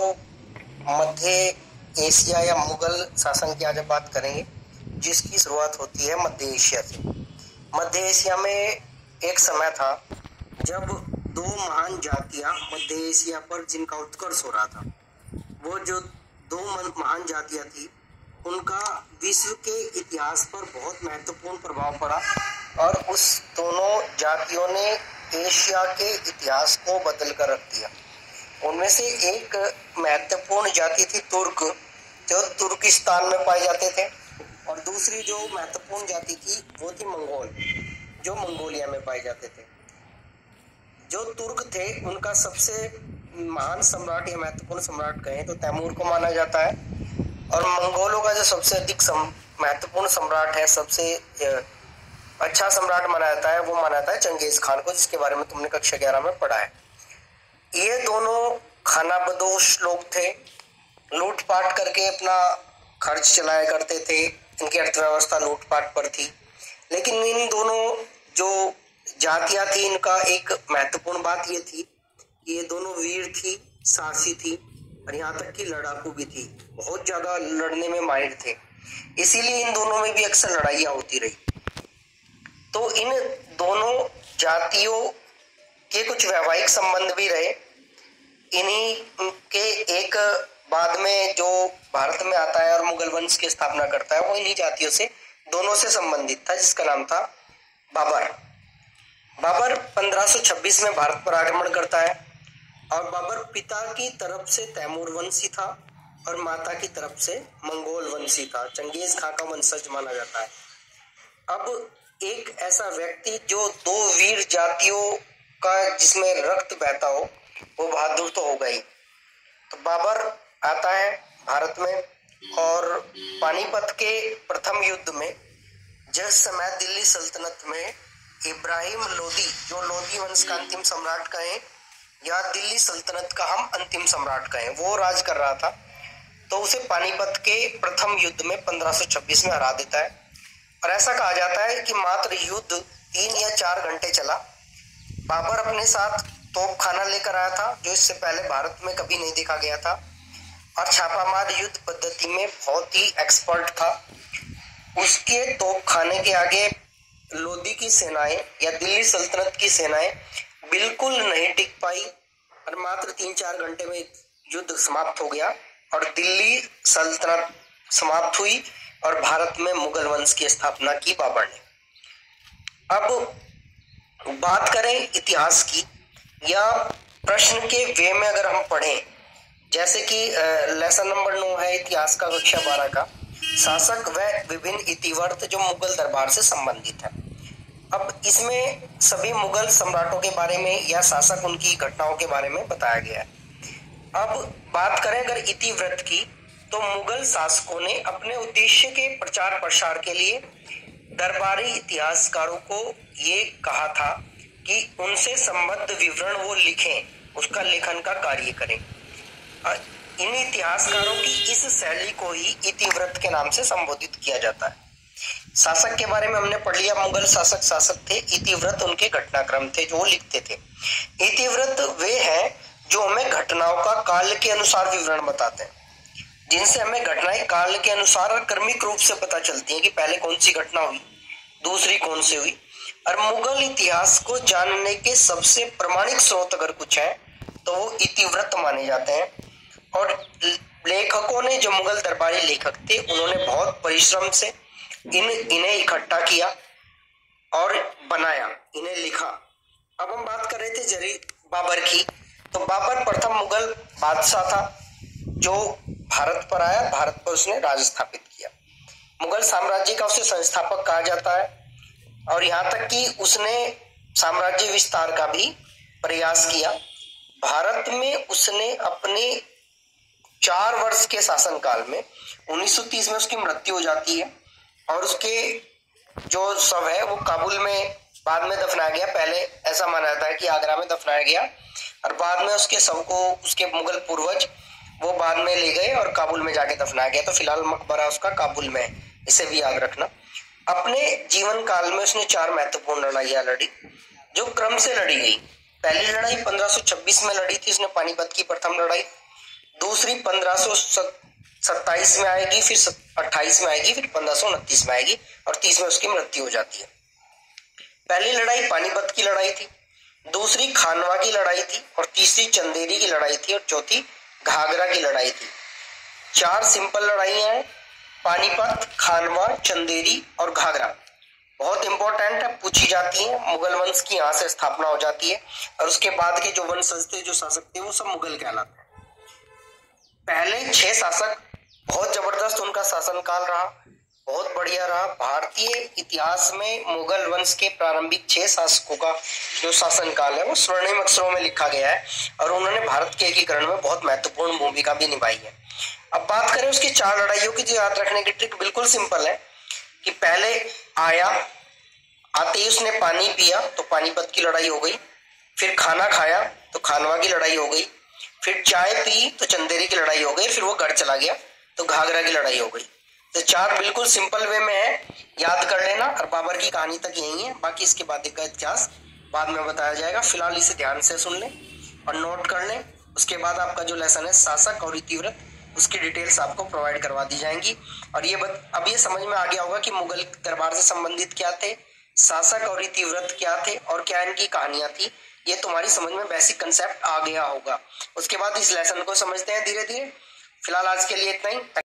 मध्य Asia या मुगल शासन की आज बात करेंगे, जिसकी शुरुआत होती है मध्य एशिया से। मध्य एशिया में एक समय था, जब दो महान जातियाँ मध्य एशिया पर जिनका उत्कर्ष हो रहा था, वो जो दो महान जातियाँ थी, उनका विश्व के इतिहास पर बहुत महत्वपूर्ण प्रभाव पड़ा और उस दोनों जातियों ने एशिया के इतिहास को बदल कर रख दिया। उनमें से एक महत्वपूर्ण जाति थी तुर्क जो तुर्किस्तान में पाए जाते थे। और दूसरी जो महत्वपूर्ण जाति थी वो थी मंगोल जो मंगोलिया में पाए जाते थे। जो तुर्क थे उनका सबसे महान सम्राट या महत्वपूर्ण सम्राट कहें तो तैमूर को माना जाता है। और मंगोलों का जो सबसे अधिक सम, महत्वपूर्ण सम्राट है सबसे अच्छा सम्राट माना जाता है वो माना जाता है चंगेज खान को जिसके बारे में तुमने कक्षा ग्यारह में पढ़ा है। ये दोनों खाना बदोश लोग थे। लूटपाट करके अपना खर्च चलाया करते थे। इनकी अर्थव्यवस्था लूटपाट पर थी। लेकिन इन दोनों जो जातियाँ थी, इनका एक महत्वपूर्ण बात ये थी कि ये दोनों वीर थी साहसी थी और यहाँ तक कि लड़ाकू भी थी। बहुत ज़्यादा लड़ने में माहिर थे। इसीलिए इन दोनों में भी अक्सर लड़ाइयाँ होती रही। तो इन दोनों जातियों के कुछ वैवाहिक संबंध भी रहे। इन्हीं के एक बाद में जो भारत में आता है और मुगल वंश की स्थापना करता है, वो इन्हीं जातियों से, दोनों से संबंधित था, जिसका नाम था बाबर। बाबर 1526 में भारत पर आक्रमण करता है और बाबर पिता की तरफ़ से तैमूर वंशी था और माता की तरफ़ से मंगोल वंशी था, चंगेज खां का वंशज माना जाता है। अब एक ऐसा व्यक्ति जो दो वीर जातियों का जिसमें रक्त बहता हो वो बहादुर तो हो गई। तो बाबर आता है भारत में और पानीपत के प्रथम युद्ध में, जिस समय दिल्ली सल्तनत में इब्राहिम लोदी, जो लोदी वंश का अंतिम सम्राट कहें या दिल्ली सल्तनत का हम अंतिम सम्राट कहें वो राज कर रहा था। तो उसे पानीपत के प्रथम युद्ध में 1526 में हरा देता है। और ऐसा कहा जाता है कि मात्र युद्ध तीन या चार घंटे चला। बाबर अपने साथ तोप खाना लेकर आया था, जो इससे पहले भारत में कभी नहीं देखा गया था। और छापामार युद्ध पद्धति में बहुत ही एक्सपर्ट था। उसके तोप खाने के आगे लोदी की सेनाएँ या दिल्ली सल्तनत की सेनाएँ बिल्कुल नहीं टिक पाई और मात्र तीन चार घंटे में युद्ध समाप्त हो गया और दिल्ली सल्तनत समाप्त हुई और भारत में मुगल वंश की स्थापना की बाबर ने। अब बात करें इतिहास की। या प्रश्न के वे में अगर हम पढ़ें, जैसे कि लेसन नंबर नौ है इतिहास का, कक्षा बारह का। शासक व विभिन्न इतिवर्त जो मुगल दरबार से संबंधित है। अब इसमें सभी मुगल सम्राटों के बारे में या शासक उनकी घटनाओं के बारे में बताया गया है। अब बात करें अगर इतिव्रत की तो मुगल शासकों ने अपने उद्देश्य के प्रचार प्रसार के लिए दरबारी इतिहासकारों को ये कहा था कि उनसे संबद्ध विवरण वो लिखें, उसका लेखन का कार्य करें। इन इतिहासकारों की इस शैली को ही इतिव्रत के नाम से संबोधित किया जाता है। शासक के बारे में हमने पढ़ लिया, मुगल शासक शासक थे इतिव्रत उनके घटनाक्रम थे, जो लिखते थे। इतिव्रत वे हैं, जो हमें घटनाओं का काल के अनुसार विवरण बताते हैं। जिनसे हमें घटनाएँ काल के अनुसार क्रमिक रूप से पता चलती हैं कि पहले कौन सी घटना हुई, दूसरी कौन सी हुई। और मुगल इतिहास को जानने के सबसे प्रमाणिक स्रोत अगर कुछ है तो वो इतिव्रत माने जाते हैं। और लेखकों ने जो मुगल दरबारी लेखक थे, उन्होंने बहुत परिश्रम से इन, इन्हें इकट्ठा किया और बनाया, इन्हें लिखा। अब हम बात कर रहे थे जरी बाबर की। तो बाबर प्रथम मुगल बादशाह था, जो भारत पर आया, भारत पर उसने राज स्थापित किया। मुगल साम्राज्य का उसे संस्थापक कहा जाता है। और यहाँ तक कि उसने साम्राज्य विस्तार का भी प्रयास किया। भारत में उसने अपने चार वर्ष के शासनकाल में 1930 में उसकी मृत्यु हो जाती है और उसके जो शव है, वो काबुल में बाद में दफनाया गया। पहले ऐसा माना जाता है कि आगरा में दफनाया गया और बाद में उसके शव को उसके मुगल पूर्वज वो बाद में ले गए और काबुल में जाके दफनाया गया। तो फ़िलहाल मकबरा उसका काबुल में है। इसे भी याद रखना। अपने जीवन काल में उसने चार महत्वपूर्ण लड़ाइयाँ लड़ी, जो क्रम से लड़ी गई। पहली लड़ाई 1526 में लड़ी थी, उसने पानीपत की प्रथम लड़ाई। दूसरी पंद्रह सौ सत्ताईस में आएगी, फिर अट्ठाईस में आएगी, फिर पंद्रह में आएगी और तीस में उसकी मृत्यु हो जाती है। पहली लड़ाई पानीपत की लड़ाई थी, दूसरी खानवा की लड़ाई थी और तीसरी चंदेरी की लड़ाई थी और चौथी घाघरा की लड़ाई थी। चार सिंपल लड़ाइयाँ हैं पानीपत, खानवा, चंदेरी और घाघरा। बहुत इंपॉर्टेंट है, पूछी जाती है, मुगल वंश की यहाँ से स्थापना हो जाती है। और उसके बाद के जो वंश थे जो शासक थे, वो सब मुगल कहलाते हैं। पहले छह शासक, बहुत ज़बरदस्त उनका शासनकाल रहा। बहुत बढ़िया रहा। भारतीय इतिहास में मुगल वंश के प्रारंभिक छह शासकों का जो शासनकाल है, वो स्वर्णिम अक्षरों में लिखा गया है और उन्होंने भारत के एकीकरण में बहुत महत्वपूर्ण भूमिका भी निभाई है। अब बात करें उसकी चार लड़ाइयों की, जो याद रखने की ट्रिक बिल्कुल सिंपल है कि पहले आया, आते ही उसने पानी पिया तो पानीपत की लड़ाई हो गई। फिर खाना खाया तो खानवा की लड़ाई हो गई। फिर चाय पी तो चंदेरी की लड़ाई हो गई। फिर वो घर चला गया तो घाघरा की लड़ाई हो गई। तो चार बिल्कुल सिंपल वे में है। याद कर लेना और बाबर की कहानी तक यही है। बाकी इसके बाद का इतिहास बाद में बताया जाएगा। फ़िलहाल इसे ध्यान से सुन लें और नोट कर लें। उसके बाद आपका जो लेसन है शासक और इतिव्रत उसकी डिटेल्स आपको प्रोवाइड करवा दी जाएँगी। और ये बत, अब ये समझ में आ गया होगा कि मुगल दरबार से संबंधित क्या थे शासक और इतिव्रत क्या थे और क्या इनकी कहानियाँ थी। ये तुम्हारी समझ में बेसिक कंसेप्ट आ गया होगा। उसके बाद इस लेसन को समझते हैं धीरे धीरे फ़िलहाल आज के लिए इतना ही।